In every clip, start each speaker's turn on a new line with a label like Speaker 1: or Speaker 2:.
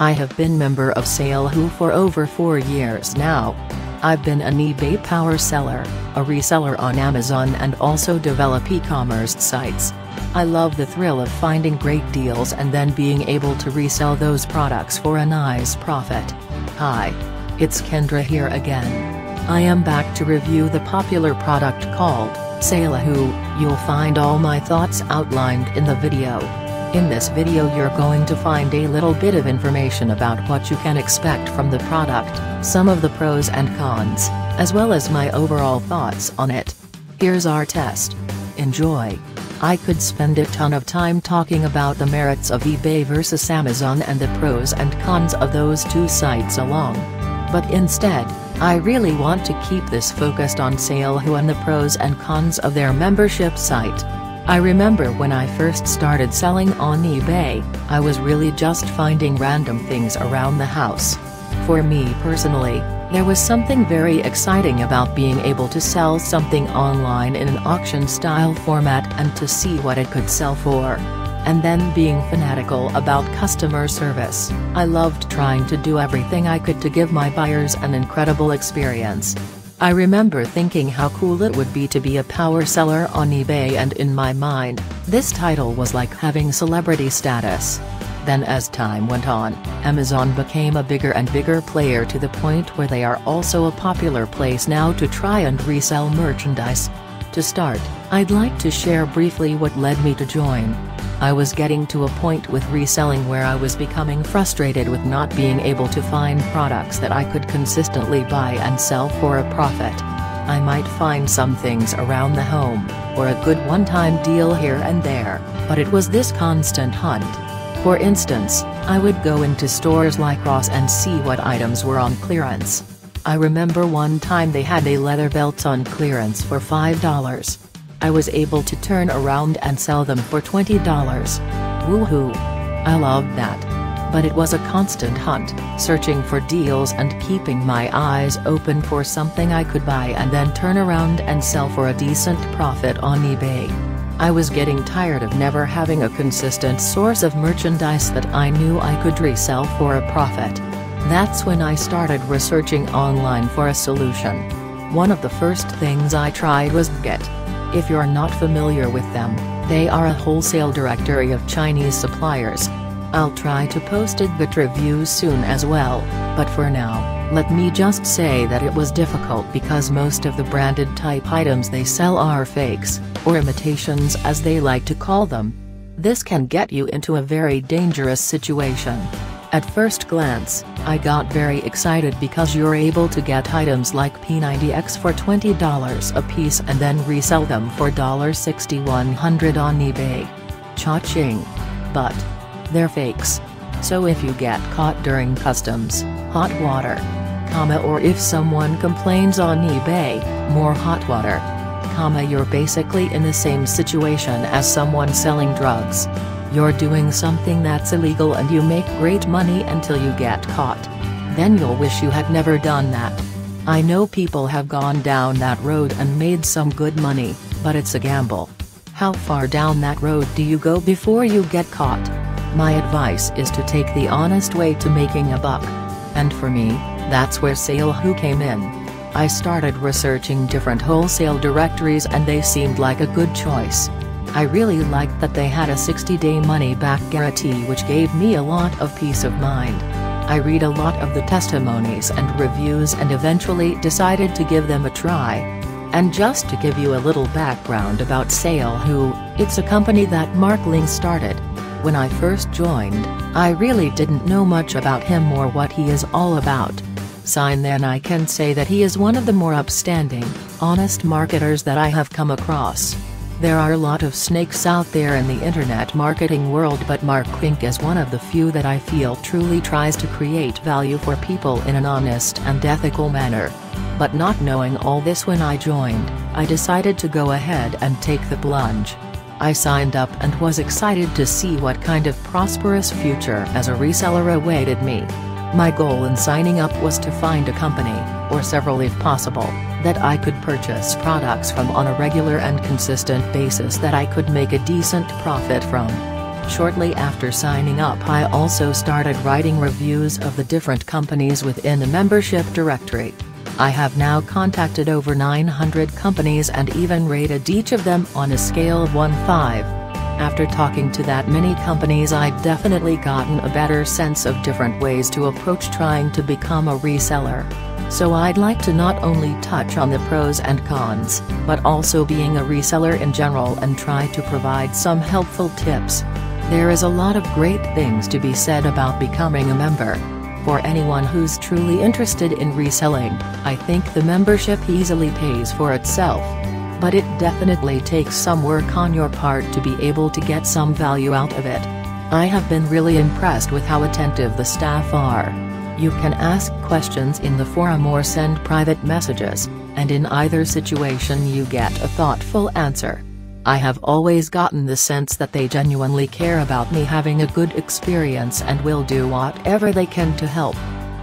Speaker 1: I have been member of SaleHoo for over 4 years now. I've been an eBay power seller, a reseller on Amazon and also develop e-commerce sites. I love the thrill of finding great deals and then being able to resell those products for a nice profit. Hi. It's Kendra here again. I am back to review the popular product called SaleHoo. You'll find all my thoughts outlined in the video. In this video you're going to find a little bit of information about what you can expect from the product, some of the pros and cons, as well as my overall thoughts on it. Here's our test. Enjoy. I could spend a ton of time talking about the merits of eBay versus Amazon and the pros and cons of those two sites along. But instead, I really want to keep this focused on SaleHoo and the pros and cons of their membership site. I remember when I first started selling on eBay, I was really just finding random things around the house. For me personally, there was something very exciting about being able to sell something online in an auction-style format and to see what it could sell for. And then being fanatical about customer service, I loved trying to do everything I could to give my buyers an incredible experience. I remember thinking how cool it would be to be a power seller on eBay and in my mind, this title was like having celebrity status. Then as time went on, Amazon became a bigger and bigger player to the point where they are also a popular place now to try and resell merchandise. To start, I'd like to share briefly what led me to join. I was getting to a point with reselling where I was becoming frustrated with not being able to find products that I could consistently buy and sell for a profit. I might find some things around the home, or a good one-time deal here and there, but it was this constant hunt. For instance, I would go into stores like Ross and see what items were on clearance. I remember one time they had a leather belt on clearance for $5. I was able to turn around and sell them for $20. Woohoo! I loved that. But it was a constant hunt, searching for deals and keeping my eyes open for something I could buy and then turn around and sell for a decent profit on eBay. I was getting tired of never having a consistent source of merchandise that I knew I could resell for a profit. That's when I started researching online for a solution. One of the first things I tried was Get. If you're not familiar with them, they are a wholesale directory of Chinese suppliers. I'll try to post a good review soon as well, but for now, let me just say that it was difficult because most of the branded type items they sell are fakes, or imitations as they like to call them. This can get you into a very dangerous situation. At first glance, I got very excited because you're able to get items like P90X for $20 a piece and then resell them for 6100 on eBay. Cha-ching. But. They're fakes. So if you get caught during customs, hot water, comma or if someone complains on eBay, more hot water, comma you're basically in the same situation as someone selling drugs. You're doing something that's illegal and you make great money until you get caught. Then you'll wish you had never done that. I know people have gone down that road and made some good money, but it's a gamble. How far down that road do you go before you get caught? My advice is to take the honest way to making a buck. And for me, that's where SaleHoo came in. I started researching different wholesale directories and they seemed like a good choice. I really liked that they had a 60-day money-back guarantee which gave me a lot of peace of mind. I read a lot of the testimonies and reviews and eventually decided to give them a try. And just to give you a little background about SaleHoo, it's a company that Mark Ling started. When I first joined, I really didn't know much about him or what he is all about. Sign then I can say that he is one of the more upstanding, honest marketers that I have come across. There are a lot of snakes out there in the internet marketing world but Mark Ling is one of the few that I feel truly tries to create value for people in an honest and ethical manner. But not knowing all this when I joined, I decided to go ahead and take the plunge. I signed up and was excited to see what kind of prosperous future as a reseller awaited me. My goal in signing up was to find a company, or several if possible, that I could purchase products from on a regular and consistent basis that I could make a decent profit from. Shortly after signing up I also started writing reviews of the different companies within the membership directory. I have now contacted over 900 companies and even rated each of them on a scale of 1-5. After talking to that many companies I've definitely gotten a better sense of different ways to approach trying to become a reseller. So I'd like to not only touch on the pros and cons, but also being a reseller in general and try to provide some helpful tips. There is a lot of great things to be said about becoming a member. For anyone who's truly interested in reselling, I think the membership easily pays for itself but it definitely takes some work on your part to be able to get some value out of it. I have been really impressed with how attentive the staff are. You can ask questions in the forum or send private messages, and in either situation you get a thoughtful answer. I have always gotten the sense that they genuinely care about me having a good experience and will do whatever they can to help.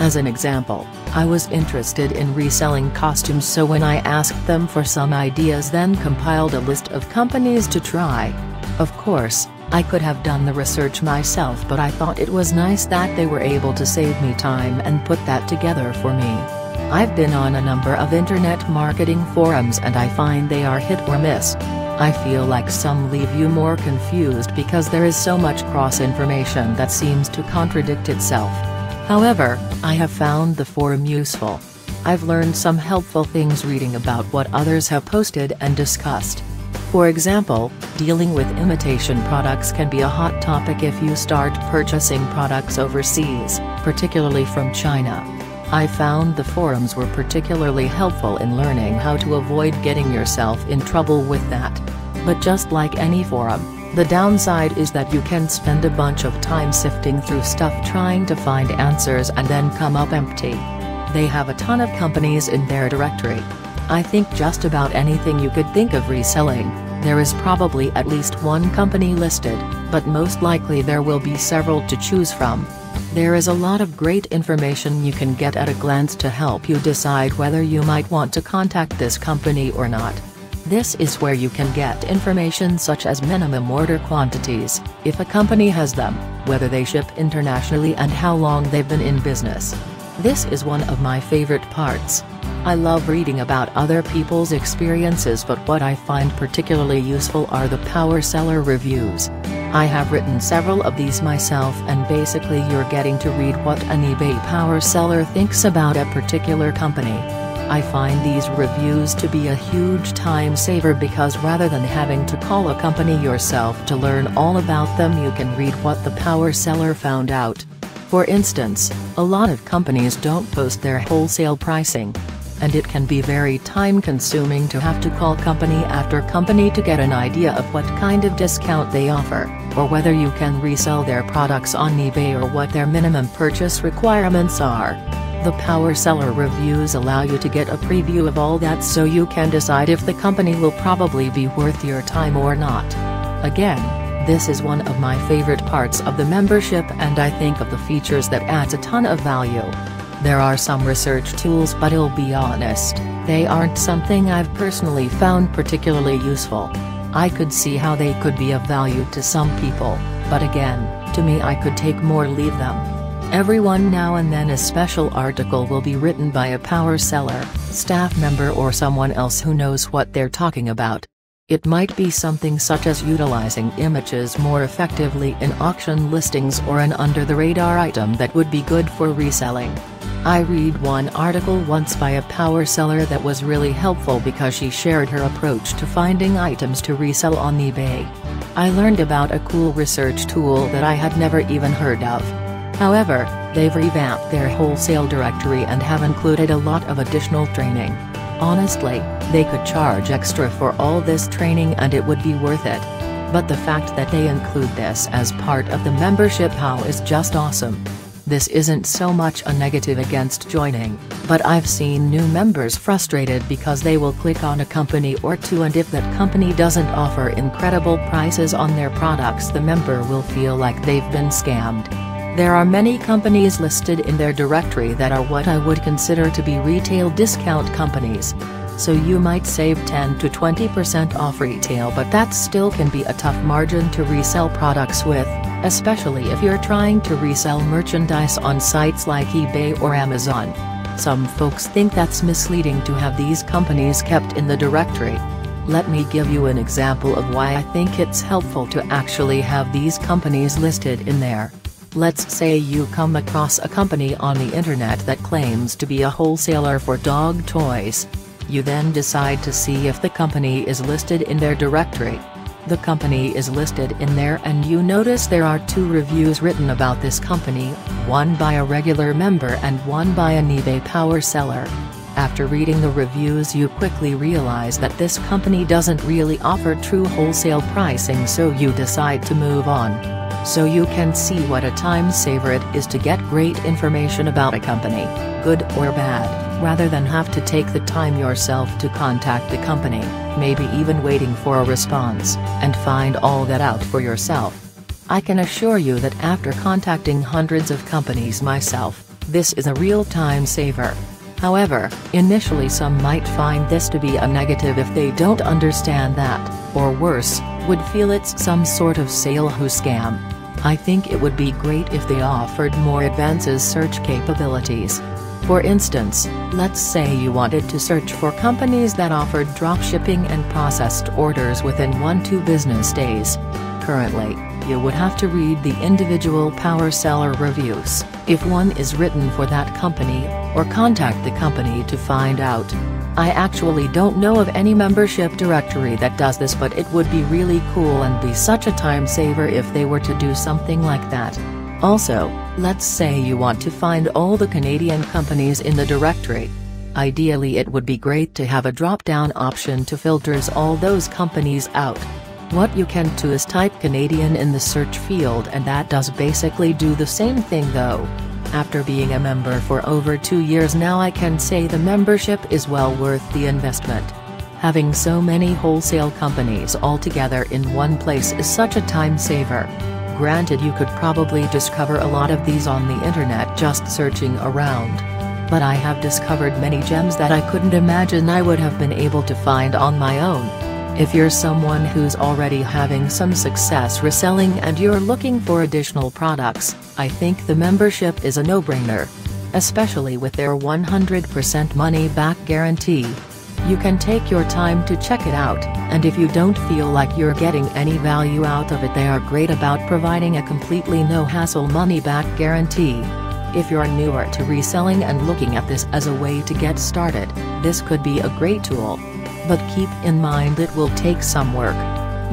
Speaker 1: As an example, I was interested in reselling costumes so when I asked them for some ideas then compiled a list of companies to try. Of course, I could have done the research myself but I thought it was nice that they were able to save me time and put that together for me. I've been on a number of internet marketing forums and I find they are hit or miss. I feel like some leave you more confused because there is so much cross-information that seems to contradict itself. However, I have found the forum useful. I've learned some helpful things reading about what others have posted and discussed. For example, dealing with imitation products can be a hot topic if you start purchasing products overseas, particularly from China. I found the forums were particularly helpful in learning how to avoid getting yourself in trouble with that. But just like any forum, the downside is that you can spend a bunch of time sifting through stuff trying to find answers and then come up empty. They have a ton of companies in their directory. I think just about anything you could think of reselling, there is probably at least one company listed, but most likely there will be several to choose from. There is a lot of great information you can get at a glance to help you decide whether you might want to contact this company or not. This is where you can get information such as minimum order quantities, if a company has them, whether they ship internationally and how long they've been in business. This is one of my favorite parts. I love reading about other people's experiences but what I find particularly useful are the power seller reviews. I have written several of these myself and basically you're getting to read what an eBay power seller thinks about a particular company. I find these reviews to be a huge time saver because rather than having to call a company yourself to learn all about them you can read what the power seller found out. For instance, a lot of companies don't post their wholesale pricing. And it can be very time consuming to have to call company after company to get an idea of what kind of discount they offer, or whether you can resell their products on eBay or what their minimum purchase requirements are. The Power Seller reviews allow you to get a preview of all that so you can decide if the company will probably be worth your time or not. Again, this is one of my favorite parts of the membership and I think of the features that adds a ton of value. There are some research tools but I'll be honest, they aren't something I've personally found particularly useful. I could see how they could be of value to some people, but again, to me I could take more leave them. Everyone now and then a special article will be written by a power seller, staff member or someone else who knows what they're talking about. It might be something such as utilizing images more effectively in auction listings or an under-the-radar item that would be good for reselling. I read one article once by a power seller that was really helpful because she shared her approach to finding items to resell on eBay. I learned about a cool research tool that I had never even heard of. However, they've revamped their wholesale directory and have included a lot of additional training. Honestly, they could charge extra for all this training and it would be worth it. But the fact that they include this as part of the membership how is just awesome. This isn't so much a negative against joining, but I've seen new members frustrated because they will click on a company or two and if that company doesn't offer incredible prices on their products the member will feel like they've been scammed. There are many companies listed in their directory that are what I would consider to be retail discount companies. So you might save 10 to 20% off retail but that still can be a tough margin to resell products with, especially if you're trying to resell merchandise on sites like eBay or Amazon. Some folks think that's misleading to have these companies kept in the directory. Let me give you an example of why I think it's helpful to actually have these companies listed in there. Let's say you come across a company on the internet that claims to be a wholesaler for dog toys. You then decide to see if the company is listed in their directory. The company is listed in there and you notice there are two reviews written about this company, one by a regular member and one by an eBay power seller. After reading the reviews you quickly realize that this company doesn't really offer true wholesale pricing so you decide to move on. So you can see what a time saver it is to get great information about a company, good or bad rather than have to take the time yourself to contact the company, maybe even waiting for a response, and find all that out for yourself. I can assure you that after contacting hundreds of companies myself, this is a real time saver. However, initially some might find this to be a negative if they don't understand that, or worse, would feel it's some sort of SaleHoo scam. I think it would be great if they offered more advances search capabilities, for instance, let's say you wanted to search for companies that offered dropshipping and processed orders within 1-2 business days. Currently, you would have to read the individual power seller reviews, if one is written for that company, or contact the company to find out. I actually don't know of any membership directory that does this but it would be really cool and be such a time saver if they were to do something like that. Also, let's say you want to find all the Canadian companies in the directory. Ideally it would be great to have a drop-down option to filters all those companies out. What you can do is type Canadian in the search field and that does basically do the same thing though. After being a member for over two years now I can say the membership is well worth the investment. Having so many wholesale companies all together in one place is such a time saver. Granted you could probably discover a lot of these on the internet just searching around. But I have discovered many gems that I couldn't imagine I would have been able to find on my own. If you're someone who's already having some success reselling and you're looking for additional products, I think the membership is a no-brainer. Especially with their 100% money-back guarantee. You can take your time to check it out, and if you don't feel like you're getting any value out of it they are great about providing a completely no-hassle money-back guarantee. If you're newer to reselling and looking at this as a way to get started, this could be a great tool. But keep in mind it will take some work.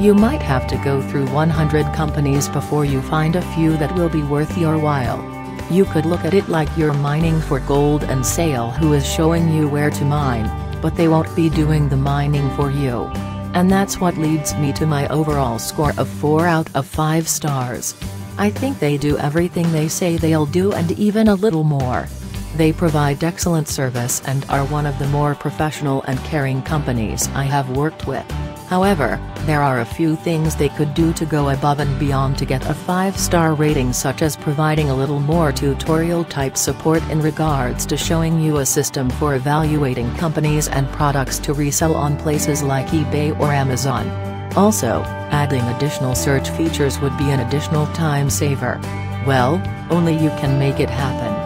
Speaker 1: You might have to go through 100 companies before you find a few that will be worth your while. You could look at it like you're mining for gold and SaleHoo is showing you where to mine but they won't be doing the mining for you. And that's what leads me to my overall score of 4 out of 5 stars. I think they do everything they say they'll do and even a little more. They provide excellent service and are one of the more professional and caring companies I have worked with. However, there are a few things they could do to go above and beyond to get a 5-star rating such as providing a little more tutorial-type support in regards to showing you a system for evaluating companies and products to resell on places like eBay or Amazon. Also, adding additional search features would be an additional time saver. Well, only you can make it happen.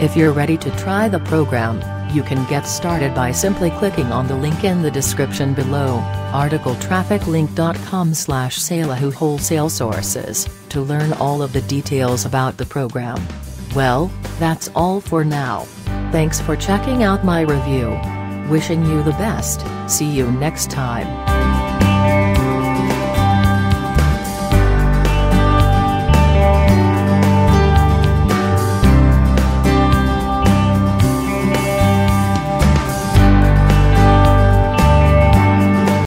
Speaker 1: If you're ready to try the program, you can get started by simply clicking on the link in the description below, articletrafficlink.com slash Wholesale Sources, to learn all of the details about the program. Well, that's all for now. Thanks for checking out my review. Wishing you the best, see you next time.